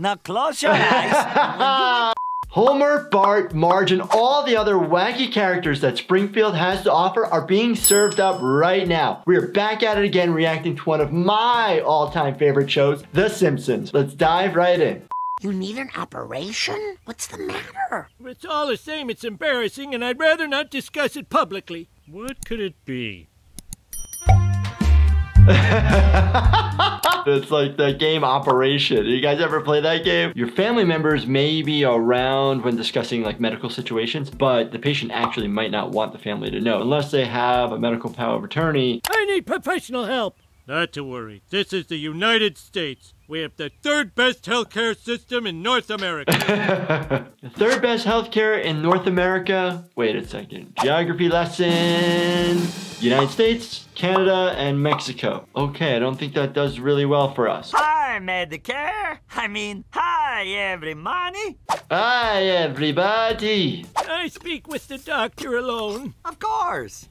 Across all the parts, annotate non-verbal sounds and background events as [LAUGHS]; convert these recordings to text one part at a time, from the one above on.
Now close your eyes. [LAUGHS] Homer, Bart, Marge, and all the other wacky characters that Springfield has to offer are being served up right now. We are back at it again, reacting to one of my all-time favorite shows, The Simpsons. Let's dive right in. You need an operation? What's the matter? It's all the same, it's embarrassing, and I'd rather not discuss it publicly. What could it be? [LAUGHS] it's like the game Operation. You guys ever play that game? Your family members may be around when discussing like medical situations, but the patient actually might not want the family to know unless they have a medical power of attorney. I need professional help. Not to worry. This is the United States. We have the third best healthcare system in North America. the [LAUGHS] third best healthcare in North America. Wait a second. Geography lesson. United States, Canada, and Mexico. Okay, I don't think that does really well for us. Hi, Medicare. I mean, hi, everybody. Hi, everybody. I speak with the doctor alone. Of course.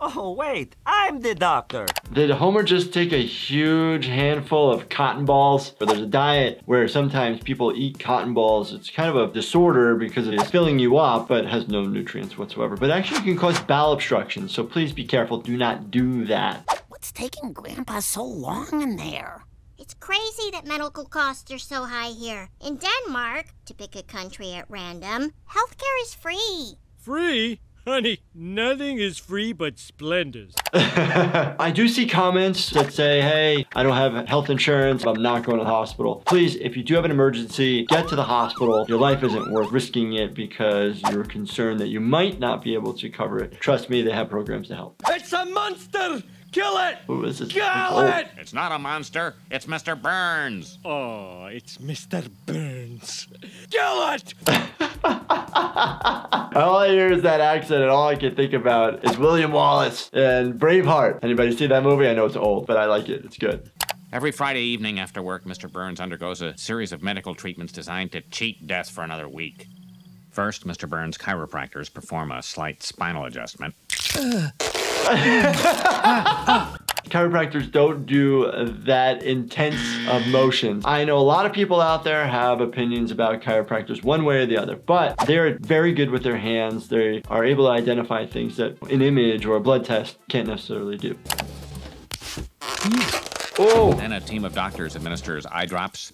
Oh, wait, I'm the doctor. Did Homer just take a huge handful of cotton balls? Or there's a diet where sometimes people eat cotton balls. It's kind of a disorder because it is filling you up, but has no nutrients whatsoever. But actually can cause bowel obstruction, so please be careful. Do not do that. What's taking Grandpa so long in there? It's crazy that medical costs are so high here. In Denmark, to pick a country at random, healthcare is free. Free? Honey, nothing is free but Splendors. [LAUGHS] I do see comments that say, hey, I don't have health insurance. I'm not going to the hospital. Please, if you do have an emergency, get to the hospital. Your life isn't worth risking it because you're concerned that you might not be able to cover it. Trust me, they have programs to help. It's a monster! Kill it! Who is this? Kill Oh. it! It's not a monster. It's Mr. Burns. Oh, it's Mr. Burns. Kill it! [LAUGHS] [LAUGHS] All I hear is that accent and all I can think about is William Wallace and Braveheart. Anybody see that movie? I know it's old, but I like it. It's good. Every Friday evening after work, Mr. Burns undergoes a series of medical treatments designed to cheat death for another week. First, Mr. Burns' chiropractors perform a slight spinal adjustment. [LAUGHS] [LAUGHS] Chiropractors don't do that intense of motions. I know a lot of people out there have opinions about chiropractors one way or the other, but they're very good with their hands. They are able to identify things that an image or a blood test can't necessarily do. Oh! Then a team of doctors administers eye drops.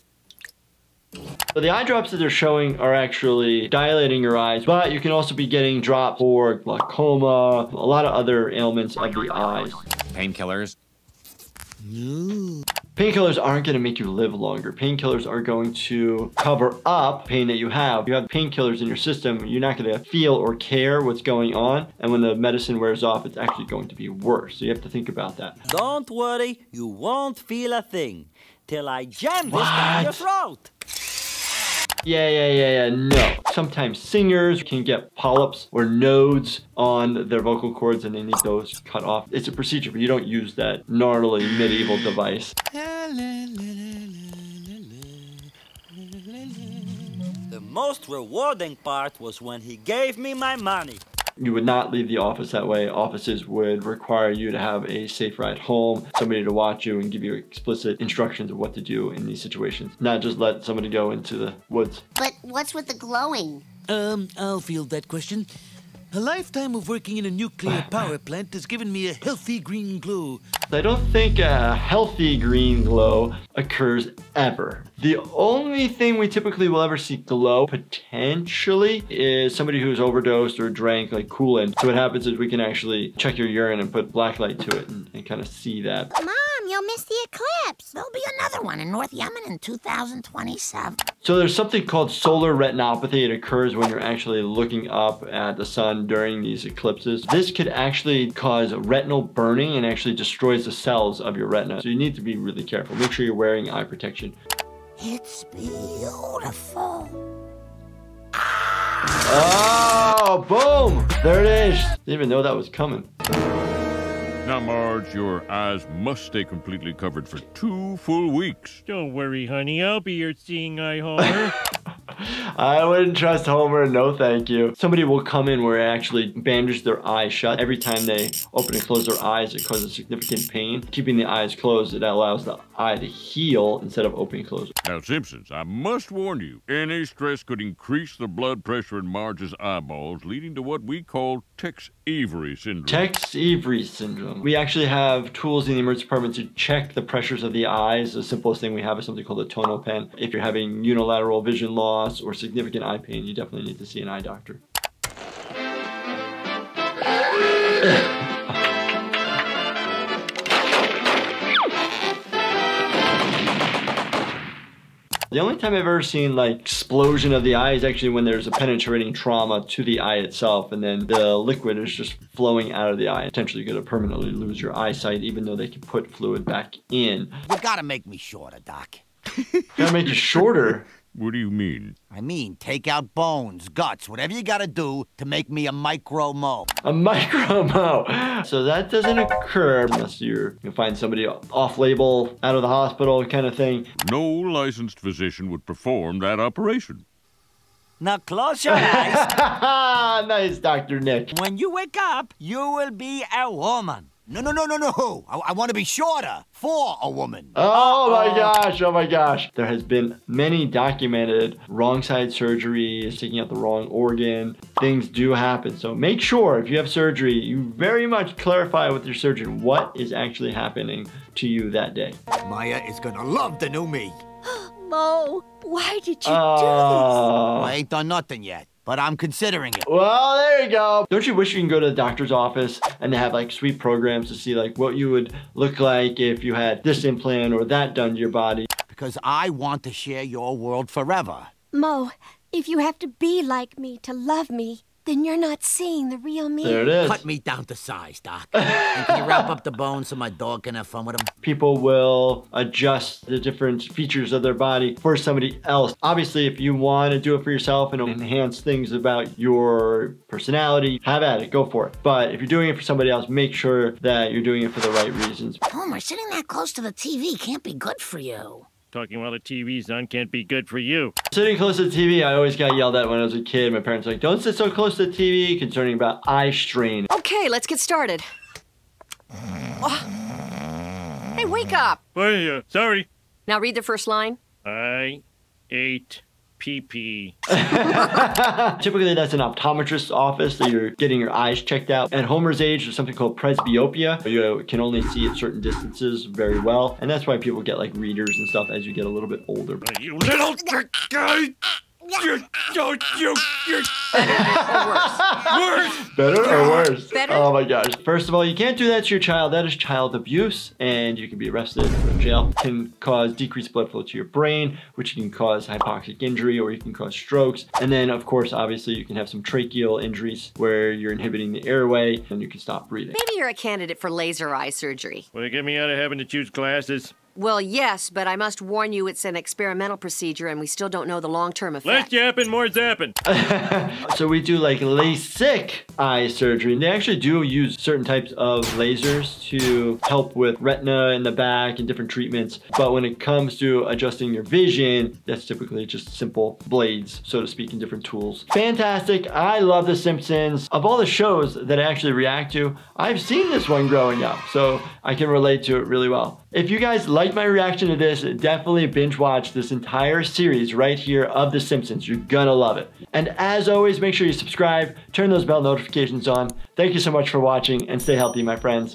So the eye drops that they're showing are actually dilating your eyes, but you can also be getting drops for glaucoma, a lot of other ailments of the eyes. Painkillers. Painkillers aren't going to make you live longer. Painkillers are going to cover up pain that you have. You have painkillers in your system, you're not going to feel or care what's going on. And when the medicine wears off, it's actually going to be worse. So you have to think about that. Don't worry, you won't feel a thing till I jam this down your throat. Yeah, yeah, yeah, yeah, no. Sometimes singers can get polyps or nodes on their vocal cords and they need those cut off. It's a procedure, but you don't use that gnarly medieval device. The most rewarding part was when he gave me my money. You would not leave the office that way. Offices would require you to have a safe ride home, somebody to watch you and give you explicit instructions of what to do in these situations. Not just let somebody go into the woods. But what's with the glowing? Um, I'll field that question. A lifetime of working in a nuclear [LAUGHS] power plant has given me a healthy green glow. I don't think a healthy green glow occurs ever. The only thing we typically will ever see glow potentially is somebody who's overdosed or drank like coolant. So what happens is we can actually check your urine and put black light to it and, and kind of see that. Mom, you'll miss the eclipse. There'll be another one in North Yemen in 2027. So there's something called solar retinopathy. It occurs when you're actually looking up at the sun during these eclipses. This could actually cause retinal burning and actually destroys the cells of your retina. So you need to be really careful. Make sure you're wearing eye protection. It's beautiful. Oh, boom! There it is. Didn't even know that was coming. Now, Marge, your eyes must stay completely covered for two full weeks. Don't worry, honey. I'll be your seeing eye Homer. [LAUGHS] I wouldn't trust Homer, no thank you. Somebody will come in where I actually bandage their eyes shut. Every time they open and close their eyes, it causes significant pain. Keeping the eyes closed, it allows the eye to heal instead of opening and close. Now, Simpsons, I must warn you, any stress could increase the blood pressure in Marge's eyeballs, leading to what we call Tex Avery syndrome. Tex Avery syndrome. We actually have tools in the emergency department to check the pressures of the eyes. The simplest thing we have is something called a Tono-Pen. If you're having unilateral vision loss or significant eye pain, you definitely need to see an eye doctor. The only time I've ever seen like explosion of the eye is actually when there's a penetrating trauma to the eye itself and then the liquid is just flowing out of the eye. Potentially you're gonna permanently lose your eyesight even though they can put fluid back in. You gotta make me shorter, Doc. Gotta make you shorter. What do you mean? I mean, take out bones, guts, whatever you gotta do to make me a micro Moe. A micro Moe. [LAUGHS] So that doesn't occur unless you're you find somebody off label, out of the hospital kind of thing. No licensed physician would perform that operation. Now close your eyes. [LAUGHS] nice, Dr. Nick. when you wake up, you will be a woman. No, no, no, no, no. I, I want to be shorter for a woman. Oh my gosh, oh my gosh. There has been many documented wrong side surgeries, taking out the wrong organ. Things do happen. So make sure if you have surgery, you very much clarify with your surgeon what is actually happening to you that day. Maya is gonna love the new me. [GASPS] Moe, why did you Oh. I ain't done nothing yet, but I'm considering it. Well, there you go. Don't you wish you can go to the doctor's office and they have like sweet programs to see like what you would look like if you had this implant or that done to your body? Because I want to share your world forever. this? Moe, if you have to be like me to love me, then you're not seeing the real me. There it is. Cut me down to size, Doc. and can you wrap up the bones so my dog can have fun with them? people will adjust the different features of their body for somebody else. Obviously, if you want to do it for yourself and enhance things about your personality, have at it, go for it. But if you're doing it for somebody else, make sure that you're doing it for the right reasons. Homer, sitting that close to the TV can't be good for you. Talking while the TV's on can't be good for you. Sitting close to the TV, I always got yelled at when I was a kid. My parents were like, don't sit so close to the TV, concerning about eye strain. Okay, let's get started. Oh. Hey, wake up! Boy, uh, sorry. Now read the first line. I ate pee pee. [LAUGHS] Typically, that's an optometrist's office that you're getting your eyes checked out. At Homer's age, there's something called presbyopia. You can only see at certain distances very well. And that's why people get like readers and stuff as you get a little bit older. You little guy! You don't you You're. [LAUGHS] worse! Better or worse? Better. Oh my gosh. First of all, you can't do that to your child. That is child abuse and you can be arrested or in jail. It can cause decreased blood flow to your brain, which can cause hypoxic injury or you can cause strokes. And then of course, obviously you can have some tracheal injuries where you're inhibiting the airway and you can stop breathing. Maybe you're a candidate for laser eye surgery. Will you get me out of having to choose classes? Well, yes, but I must warn you it's an experimental procedure and we still don't know the long term Less effect. yapping, more zapping. [LAUGHS] So we do like LASIK eye surgery. And they actually do use certain types of lasers to help with retina in the back and different treatments. But when it comes to adjusting your vision, that's typically just simple blades, so to speak, and different tools. Fantastic. I love The Simpsons. Of all the shows that I actually react to, I've seen this one growing up, so I can relate to it really well. If you guys like my reaction to this, definitely binge watch this entire series right here of The Simpsons. You're gonna love it. And as always, make sure you subscribe, turn those bell notifications on. Thank you so much for watching and stay healthy, my friends.